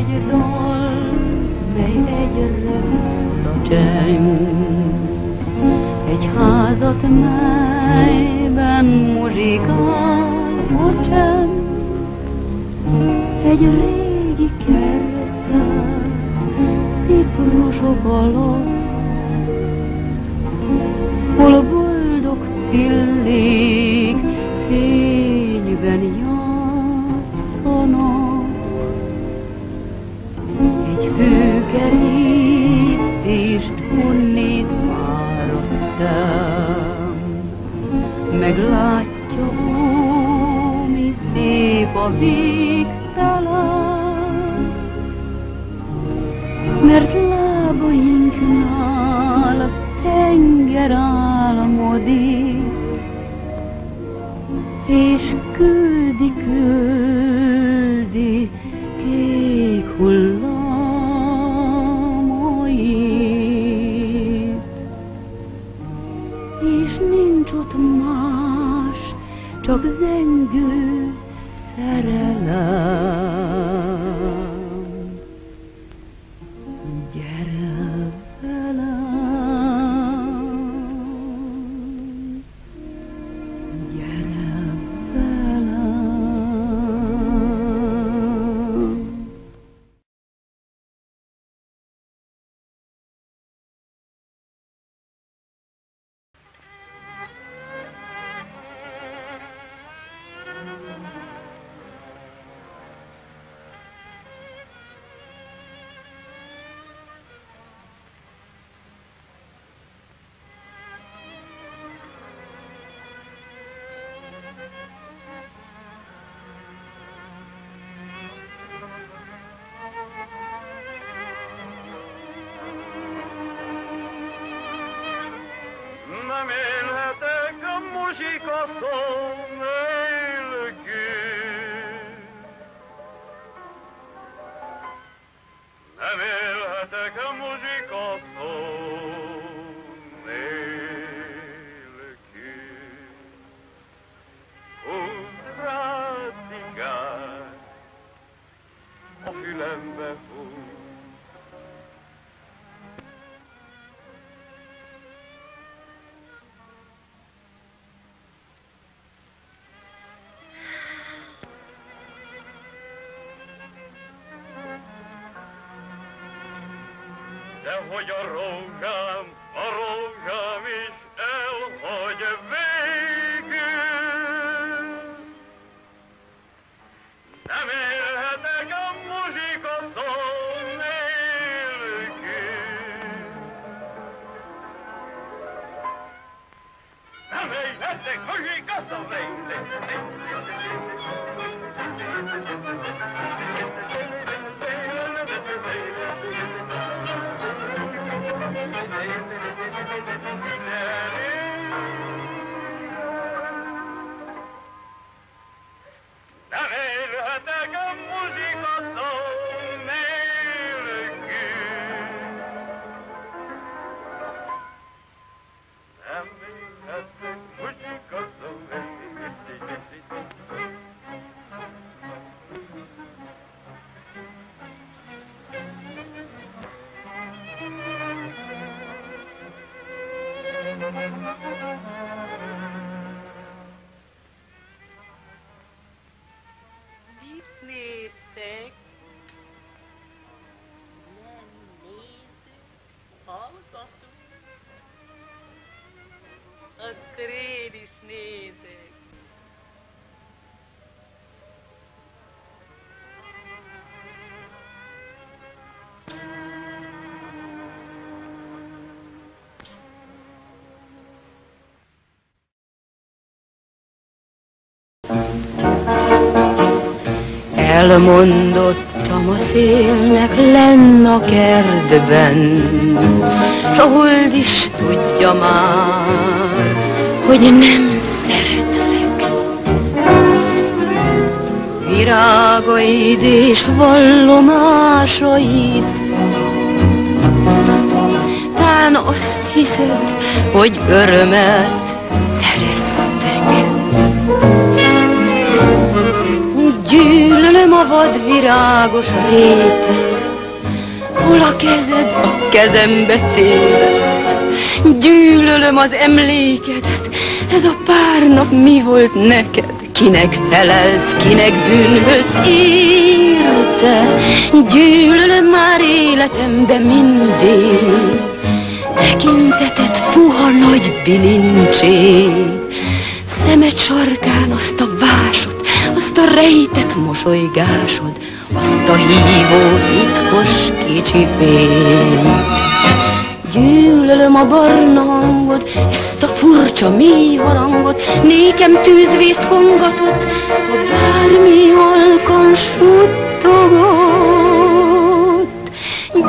egy dal, mely egyre visszacseng. Egy házat, melyben muzsikál a csend, egy régi kertben, ciprusok alatt, hol boldog pillék szem, meglátja, mi szép a végtelen, mert lábainknál a tenger álmodik, és küldi, küldi kék hullámait. Çok zengü serena a muzsika De hogy a rózsám, a rózsám Elmondottam a szélnek lenn a kertben, S a hold is tudja már, hogy nem szeretlek. Virágaid és vallomásaid, Tán azt hiszed, hogy örömet a vadvirágos rétet, hol a kezed a kezembe tévedt. Gyűlölöm az emlékedet, ez a pár nap mi volt neked? Kinek felelsz, kinek bűnhödsz érte? Gyűlölöm már életembe mindig, tekintetet puha nagy bilincség. Szemed sarkán azt a a rejtett mosolygásod, azt a hívó titkos kicsi fényt. Gyűlölöm a barna hangot, ezt a furcsa mély harangot, nékem tűzvészt kongatott, a bármi halkan suttogott.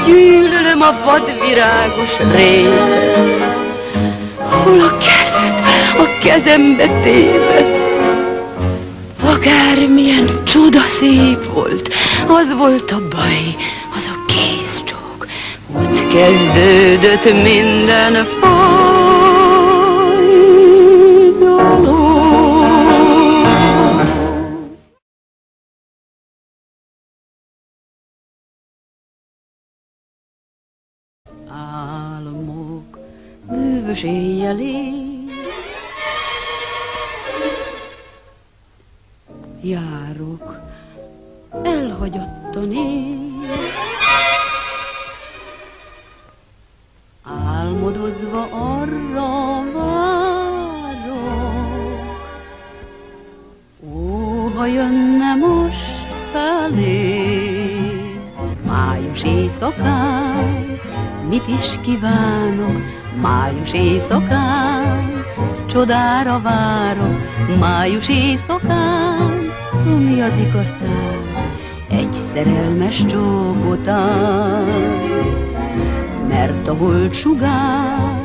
Gyűlölöm a vadvirágos rétet, hol a kezed, a kezembe tévedt. Akármilyen csoda szép volt, az volt a baj, az a kézcsók. Ott kezdődött minden fájdalom. Álmok bűvös éjjelé Járok. Elhagyottan én Álmodozva arra várok. Ó, ha jönne most felé Május éjszakán Mit is kívánok? Május éjszakán Csodára várok Május éjszakán Szomjazik a szám Egy szerelmes csók után Mert a hold sugár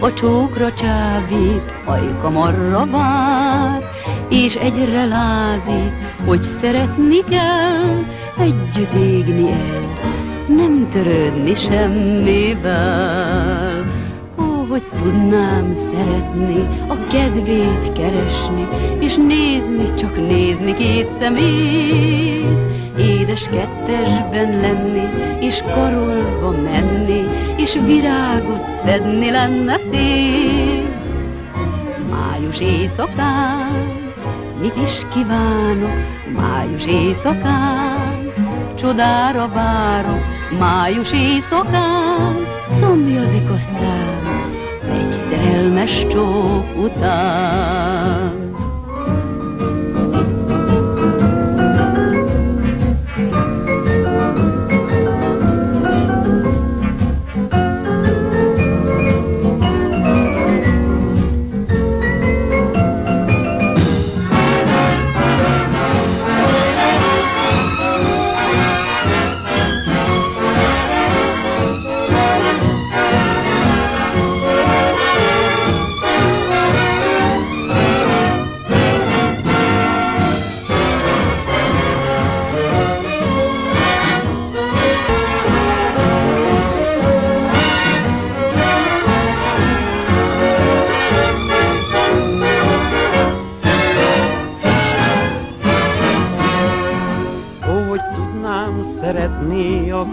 a csókra csábít, ajkamarra vár, és egyre lázít, hogy szeretni kell, együtt égni el, nem törődni semmivel. Hogy tudnám szeretni, a kedvét keresni, és nézni, csak nézni két szemét, édes kettesben lenni, és karolva menni, és virágot szedni lenne szép. Május éjszakán, mit is kívánok, május éjszakán, csodára várok, május éjszakán, szomjazik a szám, szerelmes csók után.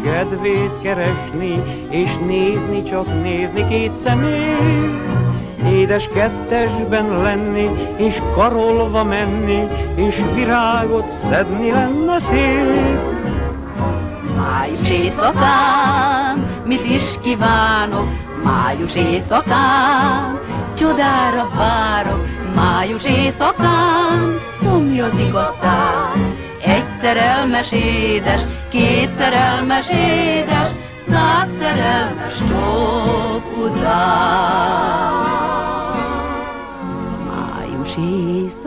Kedvét keresni, és nézni, csak nézni két szemét. Édes kettesben lenni, és karolva menni, és virágot szedni lenne szép. Május éjszakán, mit is kívánok, május éjszakán, csodára várok, május éjszakán, szomjazik a szám. Egy szerelmes édes, két szerelmes édes, száz szerelmes csók után. Május éjszakán,